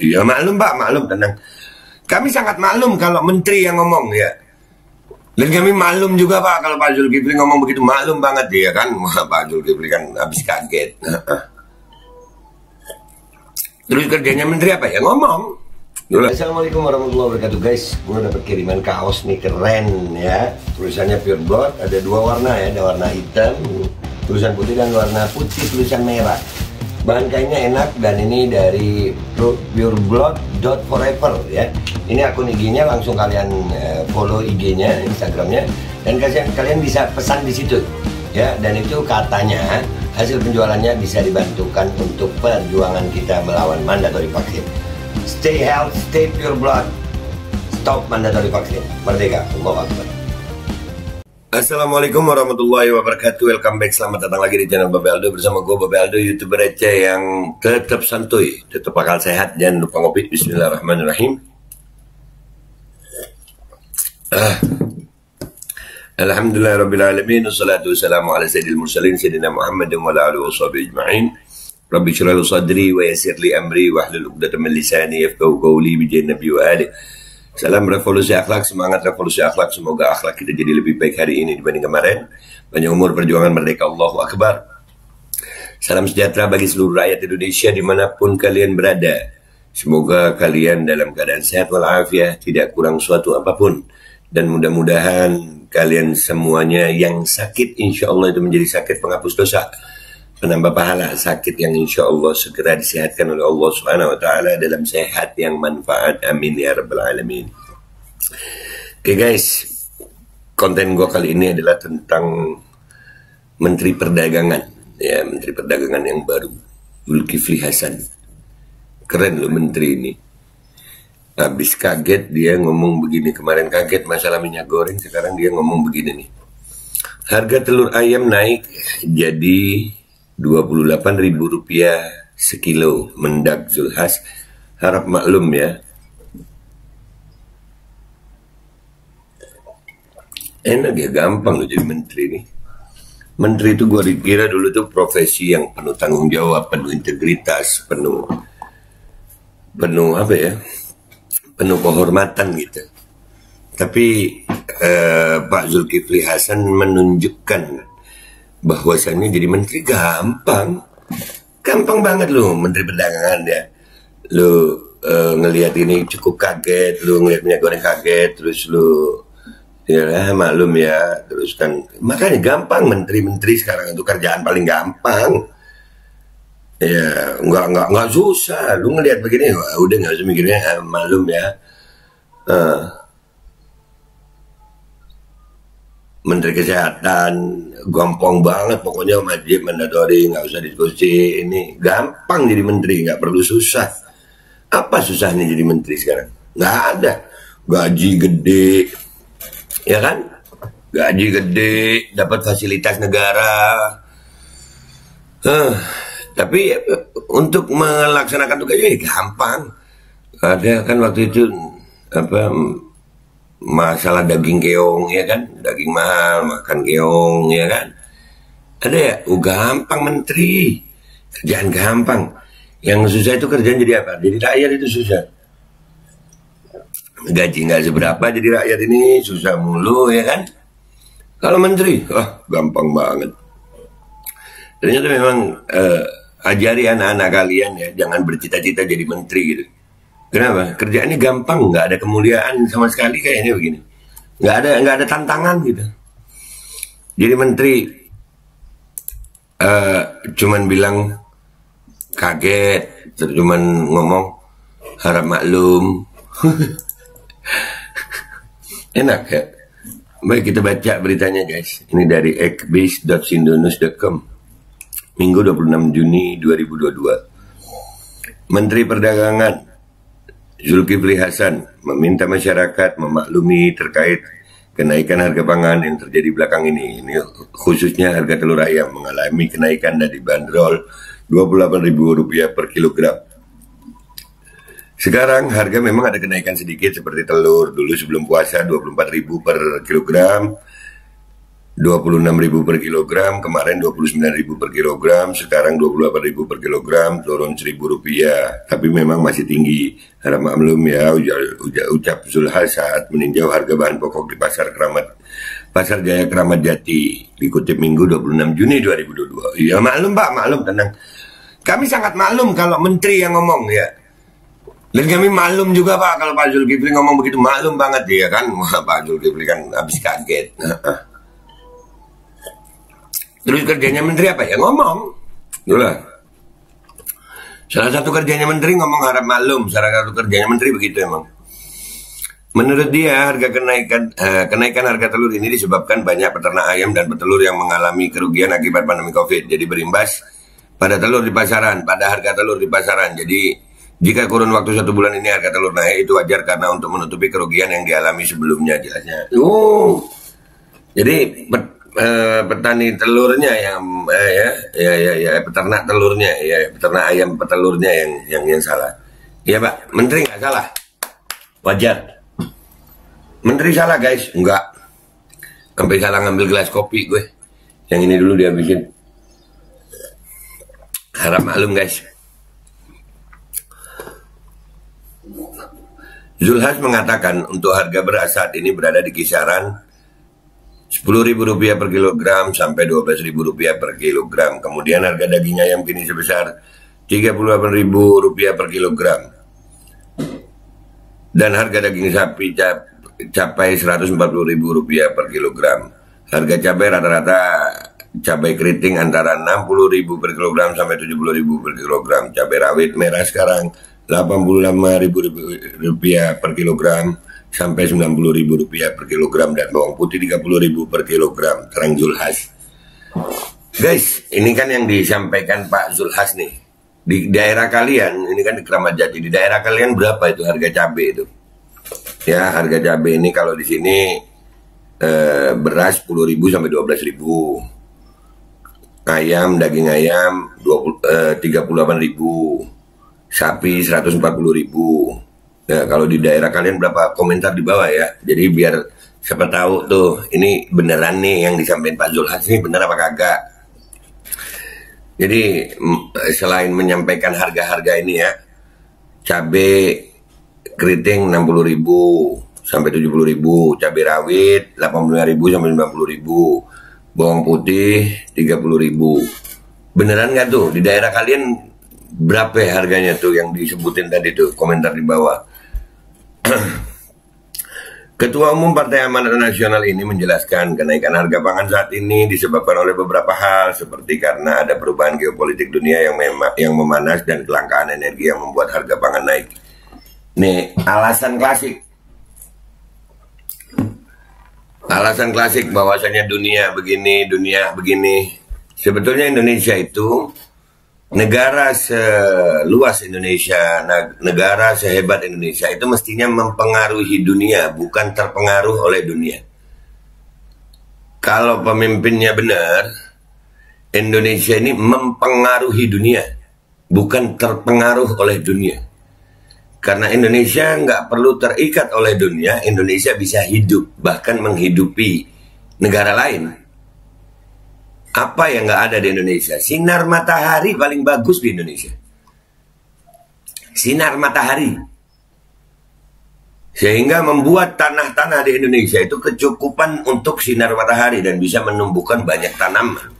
iya maklum Pak, maklum tenang. Kami sangat maklum kalau menteri yang ngomong ya. Dan kami maklum juga Pak kalau Pak Zulkifli ngomong begitu maklum banget ya kan. Pak Zulkifli kan habis kaget. Terus kerjanya menteri apa ya ngomong. Assalamualaikum warahmatullahi wabarakatuh guys Gue dapet kiriman kaos nih keren ya Tulisannya pure blood Ada dua warna ya Ada warna hitam Tulisan putih dan warna putih tulisan merah Bahan kainnya enak dan ini dari pureblood.forever ya Ini akun IG-nya langsung kalian eh, follow IG-nya, Instagramnya Dan kalian, kalian bisa pesan di situ ya Dan itu katanya hasil penjualannya bisa dibantukan untuk perjuangan kita melawan mandatory vaksin Stay healthy, stay pure blood. Stop mandatory vaksin. Merdeka. Allah Akbar. Assalamualaikum warahmatullahi wabarakatuh. Welcome back, selamat datang lagi di channel Babeldo Bersama gue Babeldo, youtuber receh yang tetap santuy Tetap akal sehat, jangan lupa ngopi. Bismillahirrahmanirrahim. Ah. Alhamdulillah Rabbil Alamin wassalamu ala sayyidil mursalin Sayyidina Muhammad wa ala alihi wa sahbihi Rabbi sadri wa yasir li amri wa hlul uqdatan min lisani yafqahu qawli bi nabi wa ali. Salam revolusi akhlak, semangat revolusi akhlak. Semoga akhlak kita jadi lebih baik hari ini dibanding kemarin. Banyak umur perjuangan merdeka Allahu Akbar. Salam sejahtera bagi seluruh rakyat Indonesia di mana pun kalian berada. Semoga kalian dalam keadaan sehat walafiat, tidak kurang suatu apa pun. Dan mudah-mudahan kalian semuanya yang sakit insya Allah itu menjadi sakit penghapus dosa penambah pahala sakit yang insya Allah segera disehatkan oleh Allah Subhanahu Wa Taala dalam sehat yang manfaat amin ya rabbal alamin. Oke okay guys, konten gue kali ini adalah tentang Menteri Perdagangan ya Menteri Perdagangan yang baru Zulkifli Hasan. Keren loh Menteri ini. Habis kaget dia ngomong begini kemarin kaget masalah minyak goreng sekarang dia ngomong begini nih. Harga telur ayam naik jadi Rp28.000 sekilo mendak Zulhas. Harap maklum ya. Enak ya gampang loh jadi menteri nih menteri itu gue kira dulu tuh profesi yang penuh tanggung jawab penuh integritas penuh penuh apa ya? Penuh kehormatan gitu. Tapi eh, Pak Zulkifli Hasan menunjukkan bahwasannya jadi menteri gampang. Gampang banget lu menteri perdagangan ya. Lu uh, ngelihat ini cukup kaget lu ngelihat minyak goreng kaget terus lu ya maklum ya terus kan. Makanya gampang menteri-menteri sekarang itu kerjaan paling gampang. Ya nggak nggak nggak susah. Lu ngelihat begini udah nggak usah mikirnya eh, ya. Uh, Menteri Kesehatan gampang banget pokoknya wajib mandatory nggak usah diskusi. Ini gampang jadi menteri nggak perlu susah. Apa susahnya jadi menteri sekarang? Nggak ada. Gaji gede ya kan? Gaji gede dapat fasilitas negara. Huh, tapi untuk melaksanakan tugasnya gampang. Ada kan waktu itu apa masalah daging keong ya kan? Daging mahal makan keong ya kan? Ada ya? Uh, gampang menteri. Kerjaan gampang. Yang susah itu kerjaan jadi apa? Jadi rakyat itu susah. Gaji nggak seberapa jadi rakyat ini susah mulu ya kan? Kalau menteri wah gampang banget. Ternyata memang uh, ajari anak-anak kalian ya jangan bercita-cita jadi menteri gitu Kenapa? Kerjaannya gampang, nggak ada kemuliaan sama sekali kayaknya begini. Nggak ada nggak ada tantangan gitu. Jadi menteri uh, cuman bilang kaget, cuman ngomong harap maklum. Enak ya. Baik kita baca beritanya guys. Ini dari ekbase.sindonus.com Minggu 26 Juni 2022 Menteri Perdagangan Zulkifli Hasan meminta masyarakat memaklumi terkait kenaikan harga pangan yang terjadi belakang ini. Ini khususnya harga telur ayam mengalami kenaikan dari bandrol Rp28.000 per kilogram. Sekarang harga memang ada kenaikan sedikit seperti telur dulu sebelum puasa Rp24.000 per kilogram. 26.000 per kilogram, kemarin 29.000 per kilogram, sekarang 28.000 per kilogram, turun 1.000 rupiah. Tapi memang masih tinggi. Harap maklum ya, ucap, ucap Zulhas saat meninjau harga bahan pokok di pasar keramat Pasar Jaya Keramat Jati dikutip Minggu 26 Juni 2022. Ya maklum Pak, maklum tenang. Kami sangat maklum kalau menteri yang ngomong ya. Dan kami maklum juga Pak kalau Pak Zulkifli ngomong begitu maklum banget ya kan. Pak Zulkifli kan habis kaget. Terus kerjanya menteri apa ya? Ngomong. Itulah. Salah satu kerjanya menteri ngomong harap maklum. Salah satu kerjanya menteri begitu emang. Menurut dia, harga kenaikan eh, kenaikan harga telur ini disebabkan banyak peternak ayam dan petelur yang mengalami kerugian akibat pandemi Covid. Jadi berimbas pada telur di pasaran, pada harga telur di pasaran. Jadi jika kurun waktu satu bulan ini harga telur naik itu wajar karena untuk menutupi kerugian yang dialami sebelumnya jelasnya. Oh, jadi eh, petani telurnya yang eh, ya, ya ya ya peternak telurnya ya peternak ayam petelurnya yang yang yang salah. Iya Pak, Menteri nggak salah. Wajar. Menteri salah guys, enggak. Sampai salah ngambil gelas kopi gue. Yang ini dulu dihabisin. Harap maklum guys. Zulhas mengatakan untuk harga beras saat ini berada di kisaran Rp10.000 per kilogram sampai Rp12.000 per kilogram. Kemudian harga daging ayam kini sebesar Rp38.000 per kilogram. Dan harga daging sapi capai Rp140.000 per kilogram. Harga cabai rata-rata cabai keriting antara Rp60.000 per kilogram sampai Rp70.000 per kilogram. Cabai rawit merah sekarang Rp85.000 per kilogram sampai Rp90.000 per kilogram dan bawang putih Rp30.000 per kilogram terang Zulhas. Guys, ini kan yang disampaikan Pak Zulhas nih. Di daerah kalian, ini kan di Keramat Jati, di daerah kalian berapa itu harga cabai itu? Ya, harga cabai ini kalau di sini eh, beras 10.000 sampai 12.000. Ayam, daging ayam 20, eh, 38.000. Sapi 140.000 Nah, kalau di daerah kalian berapa komentar di bawah ya. Jadi biar siapa tahu tuh ini beneran nih yang disampaikan Pak Zulhas ini bener apa kagak. Jadi selain menyampaikan harga-harga ini ya, cabai keriting 60 ribu sampai 70 ribu, cabai rawit 85 ribu sampai 50 ribu, bawang putih 30 ribu. Beneran nggak tuh di daerah kalian berapa ya harganya tuh yang disebutin tadi tuh komentar di bawah? Ketua Umum Partai Amanat Nasional ini menjelaskan kenaikan harga pangan saat ini disebabkan oleh beberapa hal seperti karena ada perubahan geopolitik dunia yang memang yang memanas dan kelangkaan energi yang membuat harga pangan naik. Nih, alasan klasik. Alasan klasik bahwasanya dunia begini, dunia begini. Sebetulnya Indonesia itu negara seluas Indonesia, negara sehebat Indonesia itu mestinya mempengaruhi dunia, bukan terpengaruh oleh dunia. Kalau pemimpinnya benar, Indonesia ini mempengaruhi dunia, bukan terpengaruh oleh dunia. Karena Indonesia nggak perlu terikat oleh dunia, Indonesia bisa hidup, bahkan menghidupi negara lain apa yang nggak ada di Indonesia? Sinar matahari paling bagus di Indonesia. Sinar matahari. Sehingga membuat tanah-tanah di Indonesia itu kecukupan untuk sinar matahari dan bisa menumbuhkan banyak tanaman.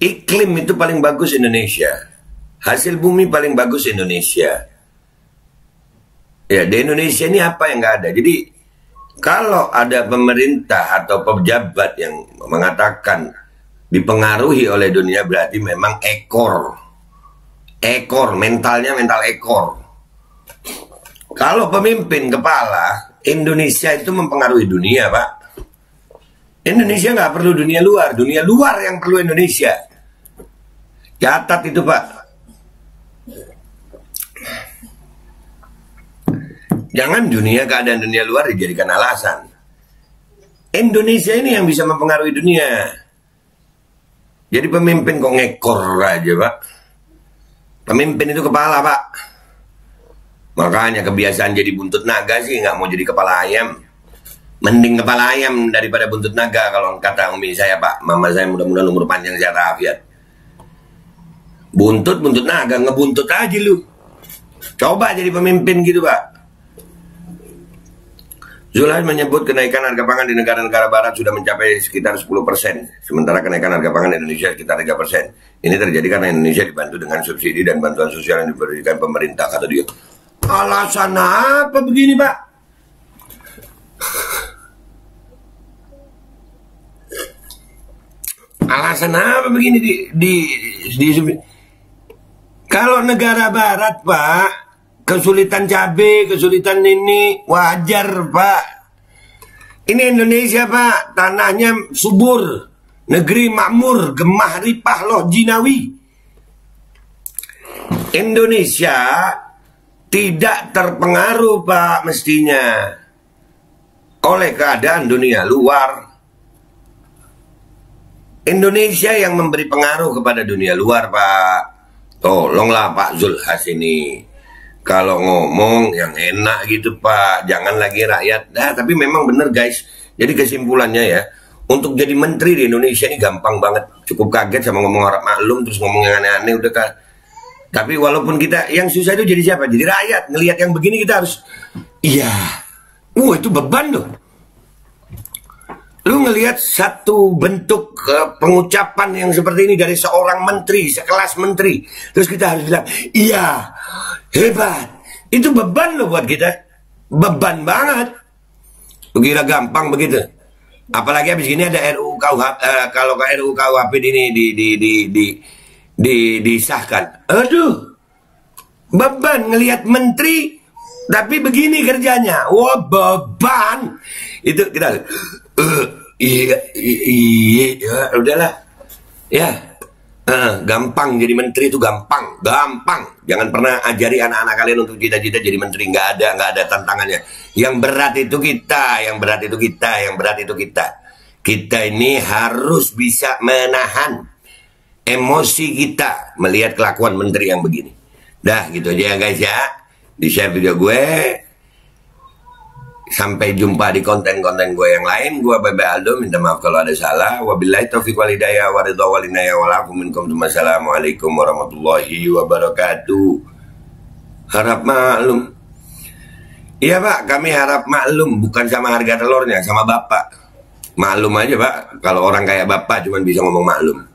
Iklim itu paling bagus Indonesia. Hasil bumi paling bagus Indonesia. Ya, di Indonesia ini apa yang nggak ada? Jadi kalau ada pemerintah atau pejabat yang mengatakan dipengaruhi oleh dunia berarti memang ekor. Ekor, mentalnya mental ekor. Kalau pemimpin kepala, Indonesia itu mempengaruhi dunia, Pak. Indonesia nggak perlu dunia luar, dunia luar yang perlu Indonesia. Catat itu, Pak. Jangan dunia keadaan dunia luar dijadikan alasan. Indonesia ini yang bisa mempengaruhi dunia. Jadi pemimpin kok ngekor aja pak. Pemimpin itu kepala pak. Makanya kebiasaan jadi buntut naga sih nggak mau jadi kepala ayam. Mending kepala ayam daripada buntut naga kalau kata umi saya pak. Mama saya mudah-mudahan umur panjang sehat afiat. Buntut buntut naga ngebuntut aja lu. Coba jadi pemimpin gitu pak. Zulhas menyebut kenaikan harga pangan di negara-negara barat sudah mencapai sekitar 10 persen, sementara kenaikan harga pangan di Indonesia sekitar 3 persen. Ini terjadi karena Indonesia dibantu dengan subsidi dan bantuan sosial yang diberikan pemerintah, kata dia. Alasan apa begini, Pak? Alasan apa begini di, di, di, di kalau negara barat, Pak, kesulitan cabai, kesulitan ini wajar pak. Ini Indonesia pak, tanahnya subur, negeri makmur, gemah ripah loh jinawi. Indonesia tidak terpengaruh pak mestinya oleh keadaan dunia luar. Indonesia yang memberi pengaruh kepada dunia luar pak. Tolonglah Pak Zulhas ini kalau ngomong yang enak gitu Pak, jangan lagi rakyat. Nah, tapi memang bener guys. Jadi kesimpulannya ya, untuk jadi menteri di Indonesia ini gampang banget. Cukup kaget sama ngomong harap maklum terus ngomong yang aneh-aneh udah kan. Tapi walaupun kita yang susah itu jadi siapa? Jadi rakyat. Ngelihat yang begini kita harus iya. Uh, itu beban loh. Lu ngelihat satu bentuk uh, pengucapan yang seperti ini dari seorang menteri, sekelas menteri. Terus kita harus bilang, iya, Hebat. Itu beban loh buat kita. Beban banget. Kira gampang begitu. Apalagi habis ini ada RUU KUHP uh, kalau RUU KUHP ini di di di di di disahkan. Aduh. Beban ngelihat menteri tapi begini kerjanya. Wah, beban. Itu kita uh, iya, iya, iya, udahlah. Ya, Uh, gampang jadi menteri itu gampang, gampang. Jangan pernah ajari anak-anak kalian untuk cita-cita jadi menteri. Nggak ada, nggak ada tantangannya. Yang berat itu kita, yang berat itu kita, yang berat itu kita. Kita ini harus bisa menahan emosi kita melihat kelakuan menteri yang begini. Dah gitu aja ya guys ya. Di share video gue. Sampai jumpa di konten-konten gue yang lain. Gue Bebe Aldo, minta maaf kalau ada salah. Wabillahi taufiq walidayah waridha walinaya walafu minkum. Assalamualaikum warahmatullahi wabarakatuh. Harap maklum. Iya pak, kami harap maklum. Bukan sama harga telurnya, sama bapak. Maklum aja pak, kalau orang kayak bapak cuma bisa ngomong maklum.